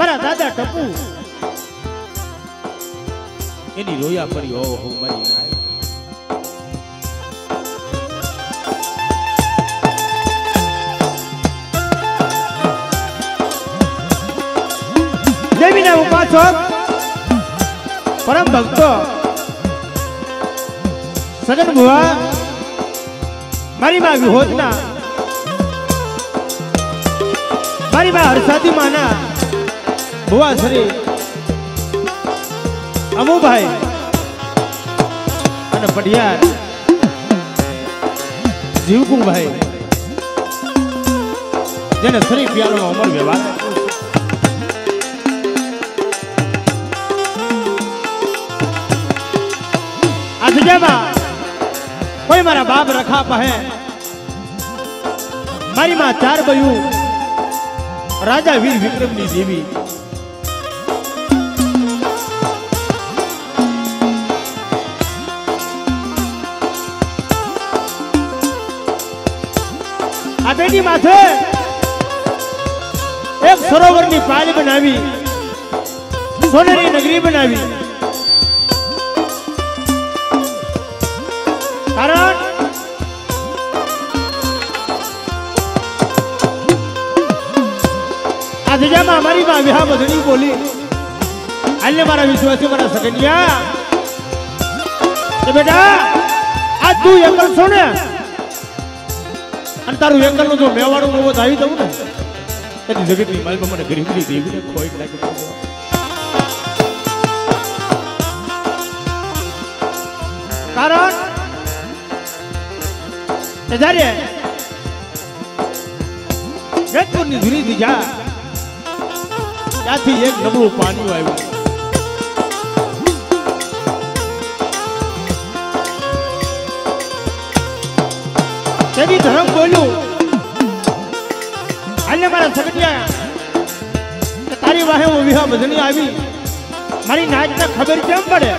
મારા દાદા ટપુ. એની રોયા પડી હો હો મારી નાય દેવીના ઉપાસક પરમ ભક્તો સજન ભુવા મારી માં વિહોતના મારી માં હરસાદી માના ભુવા શ્રી અમુભાઈ અને પઢિયાર. જીવકુભાઈ જેને શ્રી પિયાનો અમર વ્યવહાર. આ જગ્યામાં કોઈ મારા બાપ રખા પહે મારી માં ચાર બયું રાજા વીર વિક્રમની દેવી બેટી માથે એક સરોવરની પાળી બનાવી, સોનેરી નગરી બનાવી. કારણ આ જગ્યામાં અમારી માં વિહા બધણી બોલી, હાલને મારા વિશ્વાસી, મારા સગનિયા. બેટા, આ તું એકલ છો ને? અને તારું એકલનું જો મેવાડું નવો આવી દઉં ને, એની જગતની માલમાં મને ગરીબની દેવીને ખોઈ ગયો. કારણ જ્યારે જેતપુરની ધૂરી દીધા ત્યાંથી એક નબળું પાણી આવ્યું તેની ધરમ બોલ્યું. અને મારા સગટિયા તારી વાહે હું વિવાહ બધની આવી. મારી નાચને ખબર કેમ પડે?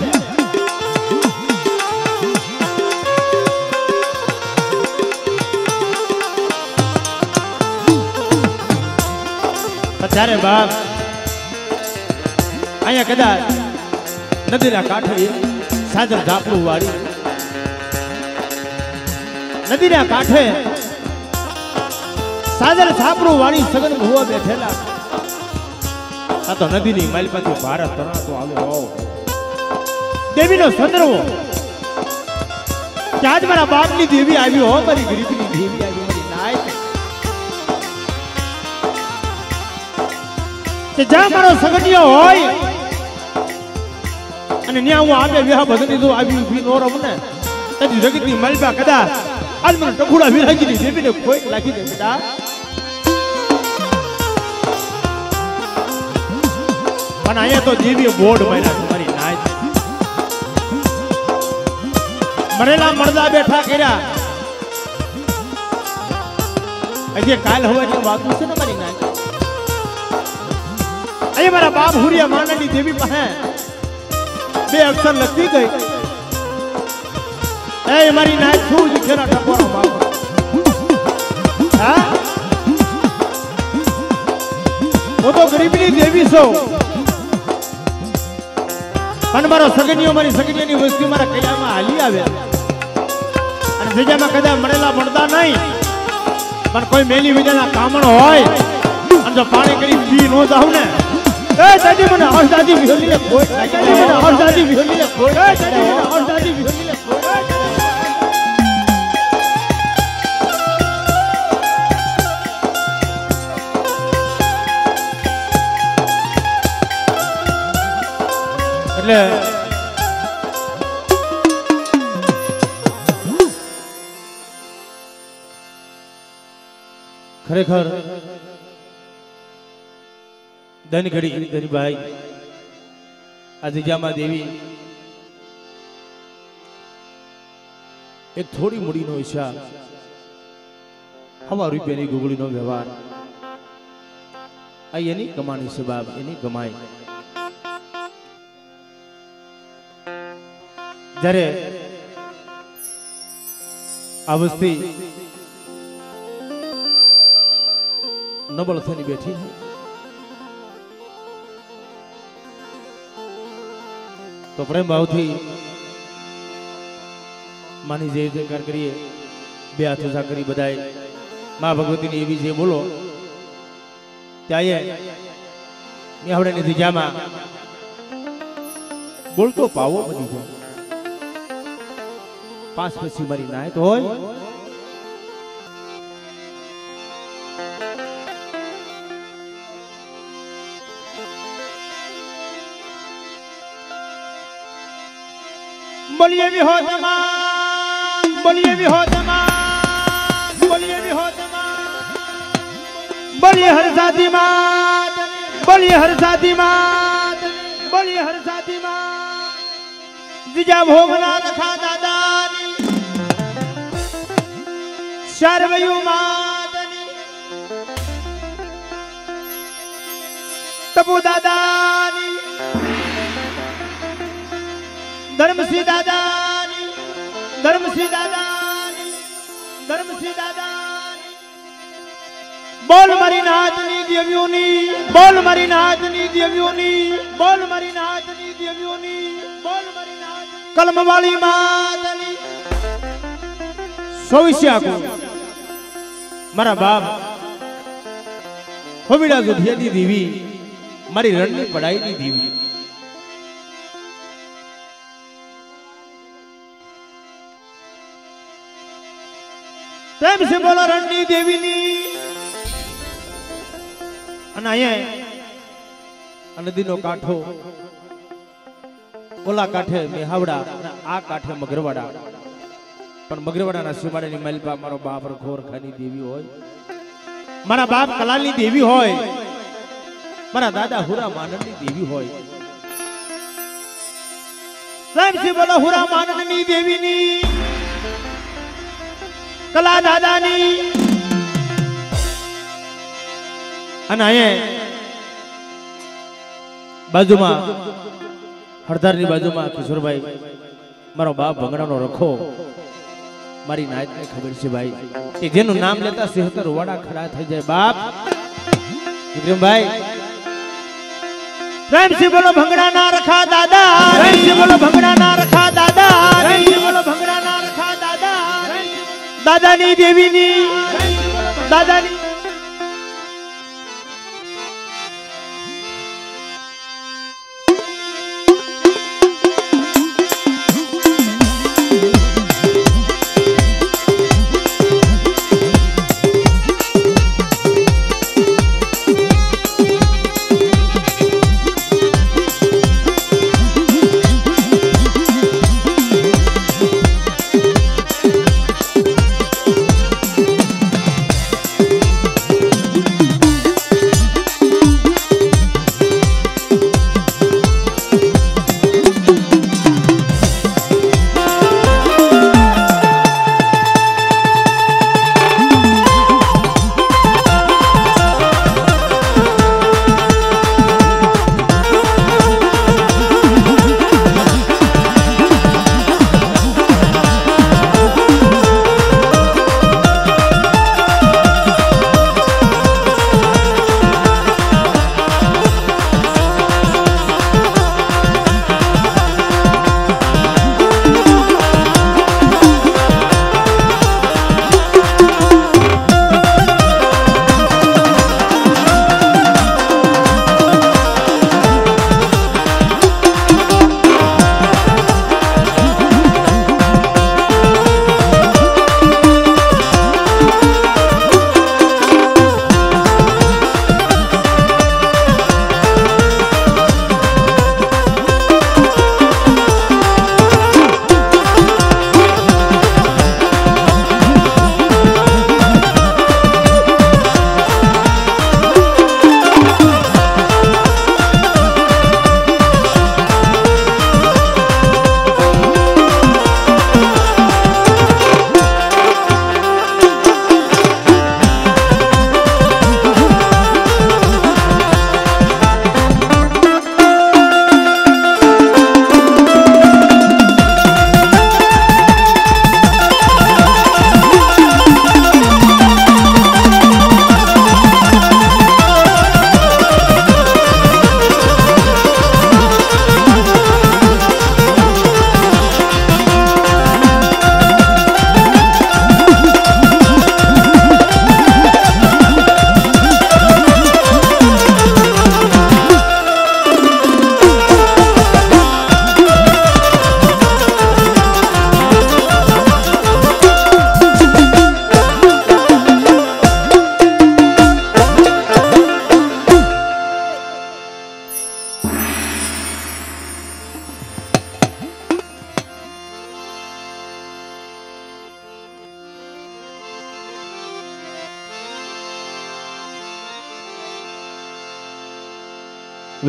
ત્યારે બાપ અહીંયા કદાચ નદીના કાંઠે સાજર ધાપડું વાળી નદીના કાંઠે સાજર ઝાપડું વાળી સગન ભુવા બેઠેલા. આ તો નદીની માલપાથી ભારત તણાતો આવ્યો દેવીનો સંદર્ભો કે જ મારા બાપની દેવી આવી હો, મારી ગરીબની દેવી આવી, મારી નાય જ્યાં મારો સગટિયો હોય, અને ત્યાં હું આમે વિવાહ બધાની જો આવી ઊભી નો રહું ને જગતની મલબા કદાચ આજ મને ટકુડા વિરાગીની દેવીને કોઈક લાગી દે બેટા પણ અહીંયા તો દેવીએ બોર્ડ માર્યા તમારી નાચ મરેલા મળદા બેઠા કર્યા. હજી કાલ હવાની વાતું છે ને મારી નાચ અહીંયા મારા બાપ હુરિયા માનાની દેવી પાસે બે અક્ષર લખી ગઈ. એ, મારી શું જ ખેરા ટકોરો બાપ. હા? હું તો ગરીબની દેવી છું. પણ મારો સગનીઓ મારી સગનીઓની વસ્તી મારા કયામાં હાલી આવ્યા. અને જગ્યામાં કદાચ મળેલા, મળતા નહીં. પણ કોઈ મેલી વિજાના કામણ હોય, અને જો પાણી કરી પી નો જાવ ને. એ, દાદી મને હર્ષ દાદી વિહોલીને કોઈ દાદી મને હર્ષ વિહોલીને કોઈ દાદી મને હર્ષ વિહોલીને કોઈ એટલે ખરેખર ધનઘડી ધનભાઈ આ જામા દેવી એક થોડી મૂડીનો હિસાબ હવા રૂપિયાની ગુગળીનો વ્યવહાર. આ એની કમાણી છે બાપ, એની કમાઈ. જ્યારે આ વસ્તી નબળ થઈને બેઠી તો પ્રેમ ભાવથી માની જય જયકાર કરીએ. બે હાથ ઉજા કરી બધાએ. મા ભગવતીની એવી જે બોલો ત્યાં મેં આપણે નથી જામાં બોલતો પાવો બની જાય પાંચ પછી મારી નાયત હોય. બોલીએ વિહોતમાં બોલીએ વિહોતમાં બોલીએ વિહોતમાં બોલીએ હરસાદી માત, બોલીએ હરસાદી માત, બોલીએ હરસાદી માત. બીજા ભોગના રખા દાદાની શરવયુ માદની તપુ દાદાની. ધર્મસિંહ દાદાની. ધર્મસિંહ દાદાની. ધર્મસિંહ દાદાની. બોલ મારી નાથની દેવ્યોની. બોલ મારી નાથની દેવ્યોની. બોલ મારી નાથની દેવ્યોની. બોલ મારી નાથ કલમવાળી માતની. સવિષ્યા મારા બાપ હોવીડા જોધિયાની દીવી, મારી રણની પડાઈની દીવી. પ્રેમ છે બોલો રણની દેવીની. અને અહીંયા નદીનો કાંઠો, ઓલા કાંઠે મેહાવડા અને આ કાંઠે મગરવાડા. પણ મગરવાડાના સીમાડાની મલપા મારો બાપ ગોરખાની દેવી હોય. મારા બાપ કલાલની દેવી હોય. મારા દાદા હુરા માનવની દેવી હોય. સાહેબજી બોલો, હુરા માનવની દેવીની. કલા દાદાની. અને અહીંયા બાજુમાં, હળધારની બાજુમાં કિશોરભાઈ, મારો બાપ ભંગડાનો રખો. મારી નાયતને ખબર છે ભાઈ કે જેનું નામ લેતા સિંહતર વાડા ખરા થઈ જાય બાપ વિક્રમભાઈ પ્રેમથી બોલો ભંગડા ના રખા દાદા પ્રેમથી બોલો ભંગડા ના રખા દાદા પ્રેમથી બોલો ભંગડા ના રખા દાદા દાદાની દેવીની દાદાની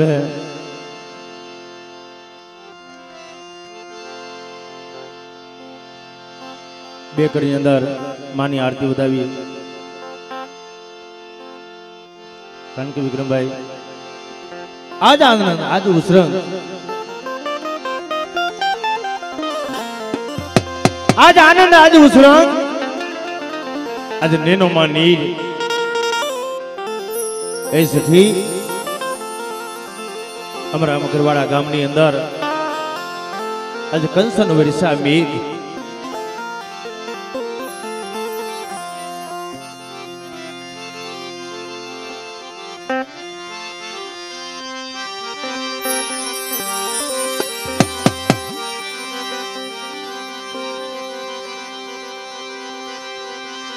વે બે કડી અંદર માની આરતી વધાવી. કારણ કે વિક્રમભાઈ, આજ આનંદ, આજ ઉસરંગ આજ આનંદ, આજ ઉસરંગ આજ નેનો માં નીર. એ સખી અમારા મગરવાડા ગામની અંદર આજ કંસન વરસા મેઘ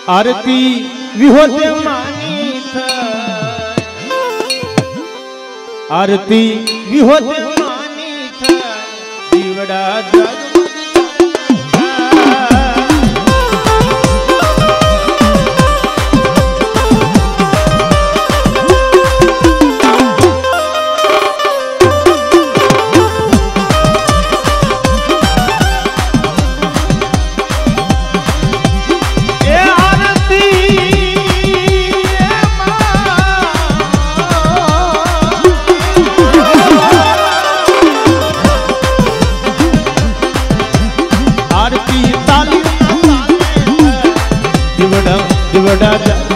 આરતી વિહોતે માની આરતી વિહોત માની થાય. દીવડા દિવડા દિવડા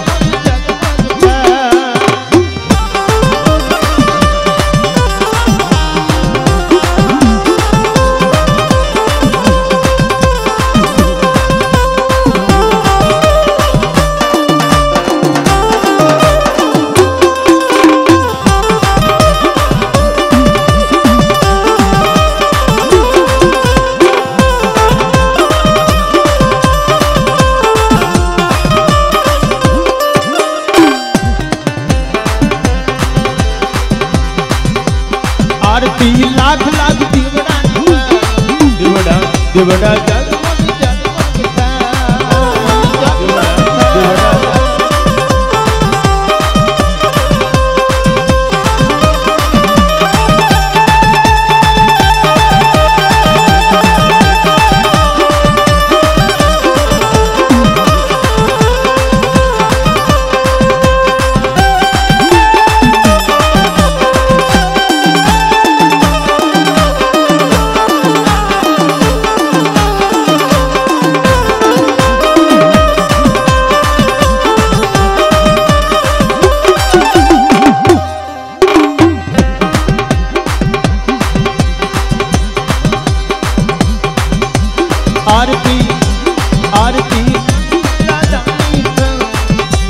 દીવડા દીવડા જગમગ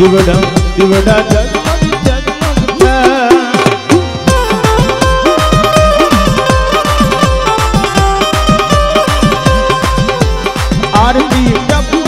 દીવડા દીવડા જગમગ જગમગ થાય. આરતી પ્રભુ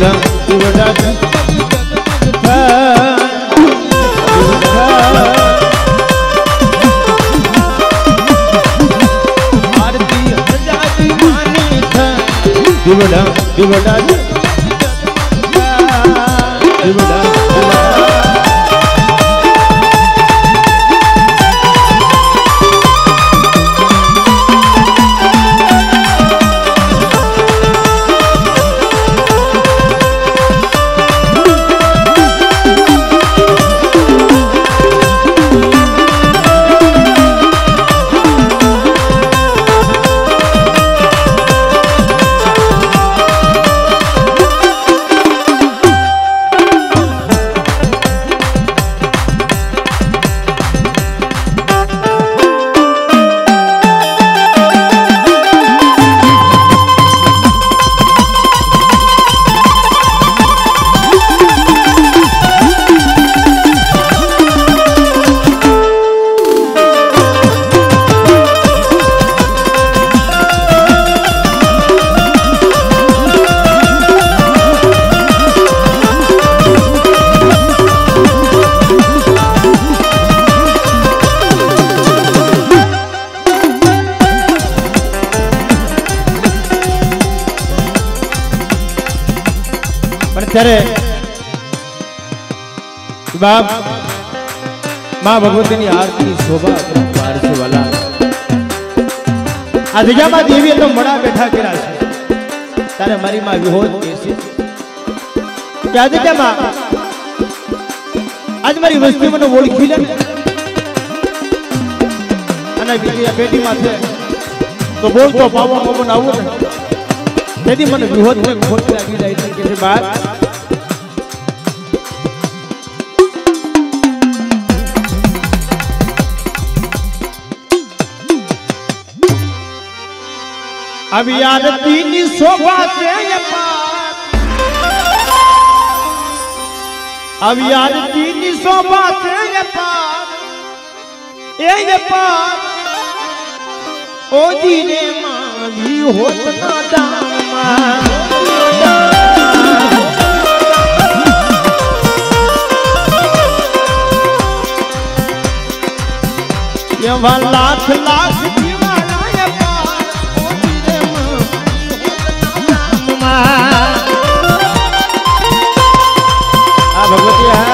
જગમગ જગમગ આરતી દીવડા અત્યારે બાપ, માં ભગવતીની આરતી શોભા વાલા આ જગ્યામાં દેવીએ તો મડા બેઠા કર્યા છે. તારે મારી માં વિહોદ કેસી કે આ? જગ્યામાં આજ મારી વસ્તી મને ઓળખી લે અને બીજી આ પેટીમાં છે તો બોલતો પાવો પવન આવું ને. તેથી મને વિહોદ ને ખોટ લાગી જાય છે કે છે આવી આરતીની શોભા છે. આવી આરતીની શોભા છે એ પાર. ઓજી રે માવી હોત ના દામમાં. એવા લાખ લાખ ભગવતી હા